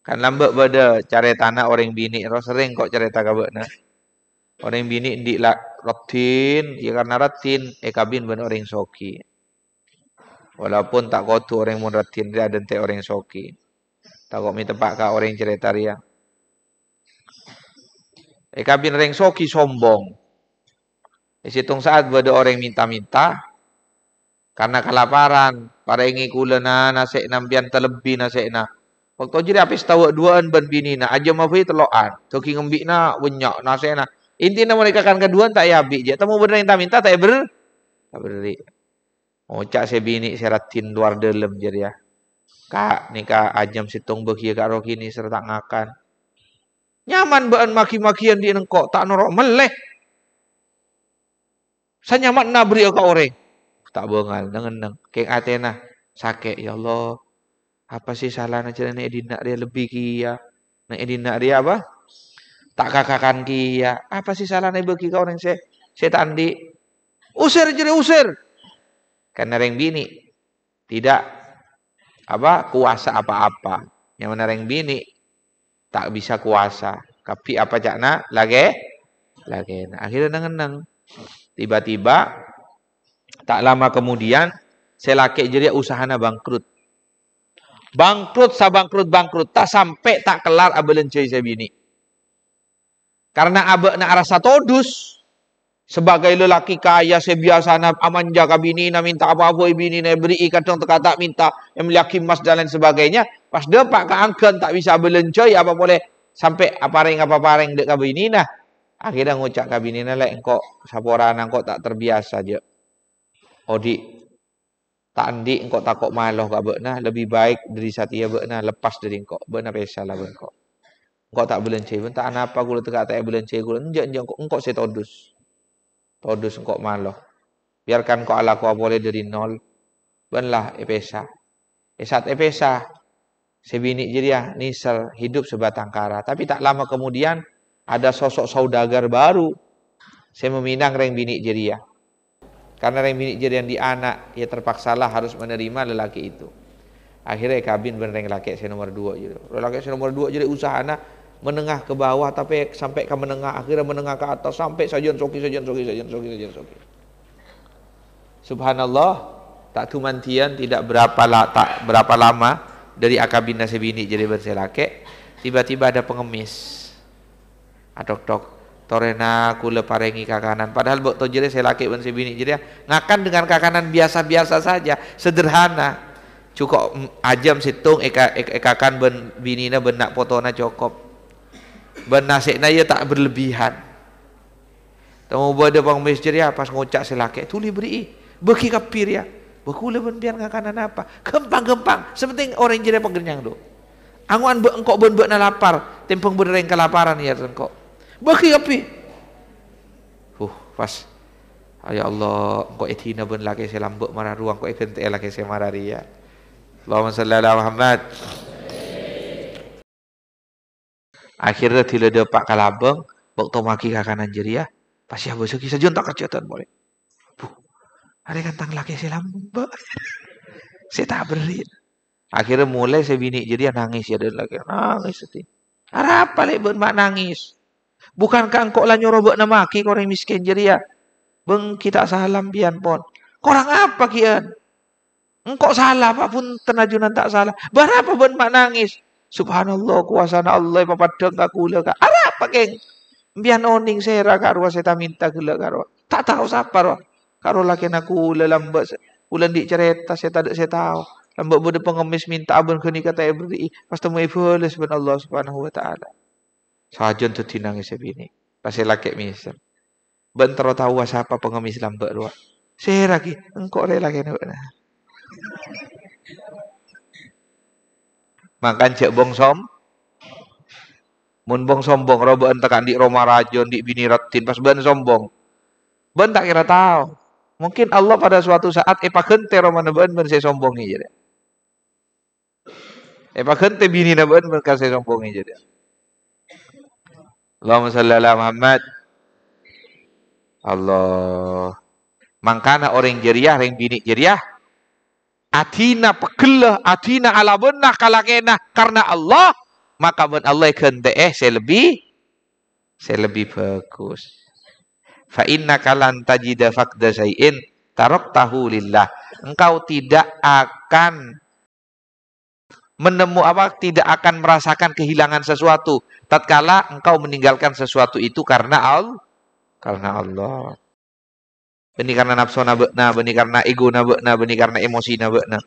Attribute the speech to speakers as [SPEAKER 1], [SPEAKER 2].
[SPEAKER 1] Kan lambat pada cari tanah orang bini. Ro sering kok cerita kabut nah. Orang bini di lah rutin, ya karena rutin, eh kabin ben orang soki. Walaupun tak kotor orang mun rutin dia ada orang soki. Tak kok mi tempat ka orang cerita dia. Eh kabin orang soki sombong. Di situng saat ada orang minta-minta karena kelaparan, para ingi kula na nasik nambian terlebih nasik na. Waktu jadi apa tahu duaan ben bini na aja mafi teloan. Toki ngembik na wenyak na. Intinya mereka kan kedua tak ya bi je. Temu bener minta minta tak ber tak beri. Ocak saya bini saya ratin luar dalam jadi ya. Kak ni kak ajam situng beki kak roki ni serta ngakan. Nyaman bahan maki-makian di nengkok tak norok meleh. Saya nyaman nak beri ke orang. Tak bengal. Dengan neng. Kek Athena. Sakit. Ya Allah. Apa sih salah nak cerita Edina dia lebih kia. Nak Edina dia apa? Tak kakakan kia. Apa sih salah nak bagi ke orang saya? Saya tandi. Usir jadi usir. Karena orang bini. Tidak. Apa? Kuasa apa-apa. Yang mana orang bini. Tak bisa kuasa. Tapi apa cakna? Lagi? Lagi. Akhirnya neng-neng. Tiba-tiba tak lama kemudian saya laki jadi usahana bangkrut. Bangkrut sa bangkrut tak sampai tak kelar abelen cuy saya bini. Karena abe nak rasa todus sebagai lelaki kaya saya biasa na aman jaga bini na minta apa-apa bini na beri kadang tak minta yang meliaki emas dan lain sebagainya pas dia pak keangkan tak bisa belencoy apa boleh sampai apa ring apa paring dek bini nah Akhirnya ngucap kabin ini lah, engkau saporan engkau tak terbiasa je. Odi, tak andi engkau takut malah kak bekna, lebih baik dari satu ya bekna, lepas dari engkau. Bekna pesal lah engkau. Engkau tak belencai pun, tak apa gula tegak tak belencai gula. Enjak, enjak, engkau, engkau saya todus. Todus engkau malah. Biarkan kau ala kau boleh dari nol. Benlah epesa. Esat epesa. Sebini jadi ya, nisel, hidup sebatang kara. Tapi tak lama kemudian, ada sosok saudagar baru. Saya meminang reng bini jeria. Karena reng bini jeria di anak, ya terpaksalah harus menerima lelaki itu. Akhirnya kabin ben reng laki saya nomor dua. Jadi. Lelaki saya nomor dua jadi usaha anak menengah ke bawah tapi sampai ke menengah akhirnya menengah ke atas sampai sajian soki sajian soki sajian soki sajian soki. Subhanallah tak tumantian tidak berapa la, tak berapa lama dari akabin nasibini jadi berselake tiba-tiba ada pengemis adok dok torena kula parengi kakanan. Padahal bok tojire saya laki pun si bini. Jadi ngakan dengan kakanan biasa-biasa saja. Sederhana. Cukup ajam situng eka eka kan ben binina benak potona cukup. Ben nasikna ya tak berlebihan. Temu bade bang masjid ya pas ngucak selaki tuli beri beki kapir ya. Bekula ben biar ngakanan apa? Gempang-gempang. Sepenting orang jadi pengenyang do. Anguan be engkau ben be na lapar, tempeng bereng kelaparan ya engkau. Bagi api. Huh, pas. Ya Allah, kau etina ben lagi saya lambuk marah ruang kau ikan teh lagi saya marah dia. Allahumma salli ala Muhammad. Akhirnya tidak ada pak kalabeng, waktu maki kakanan jadi ya. Pas ya besok kisah jontak boleh. Buh, ada kantang lagi saya lambuk. saya tak beri. Akhirnya mulai saya bini jadi nangis ya dan lagi nangis sedih. Apa lagi buat mak nangis? Bukankah engkau lah nyuruh nama ki orang miskin jadi ya? Beng kita salam pian pon. Korang apa kian? Engkau salah apa pun tenajunan tak salah. Berapa ben mak nangis? Subhanallah kuasa Allah apa padang aku le ka. Apa geng? Bian oning sera karo saya minta gula karo. Tak tahu siapa roh. Karo laki aku le lambat. Ulan di cerita saya tak saya tahu. Lambat bude pengemis minta abun kini kata beri. Pas temu ibu Allah subhanahu wa ta'ala. Sahaja tu tinang isi bini. Pasal laki misal. Bentro tahu siapa pengemis lambat luar. Saya lagi. Engkau lagi nak. Makan cek bong som. Mun bong sombong. Robo entakan di Roma Rajon. Di bini ratin. Pas ben sombong. Ben tak kira tahu. Mungkin Allah pada suatu saat. Epa kente Roma ben ben saya sombong ni jadi. Epa kente bini na ben ben saya sombong ni jadi. Allahumma salli ala Muhammad. Allah. Mangkana orang jeriah, orang bini jeriah. Atina pekelah, atina ala benah kalakena. Karena Allah maka ben Allah kehendak eh saya lebih saya lebih bagus. Fa inna kalan tajida faqda syai'in taraktahu lillah. Engkau tidak akan menemu apa tidak akan merasakan kehilangan sesuatu tatkala engkau meninggalkan sesuatu itu karena Allah karena Allah. Beni karena nafsu na beuna, beni karena ego na beuna, beni karena emosi na beuna.